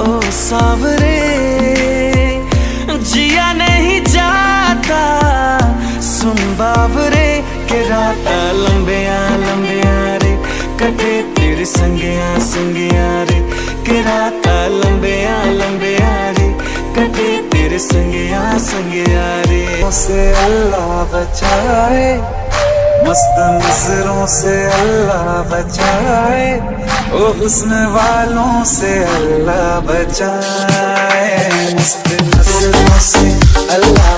ओ सावरे, जिया नहीं जाता। सुन बाबरे के राता लंबिया लंबिया रे, कटे तेरे संगिया संगिया रे। के राता लंबिया लंबिया रे, कटे तेरे संगिया संगिया रे। से अल्लाह बचाए। मस्त नज़रों से अल्लाह बचाए, ओ हुस्न वालों से अल्लाह बचाए। मस्त नज़रों से अल्लाह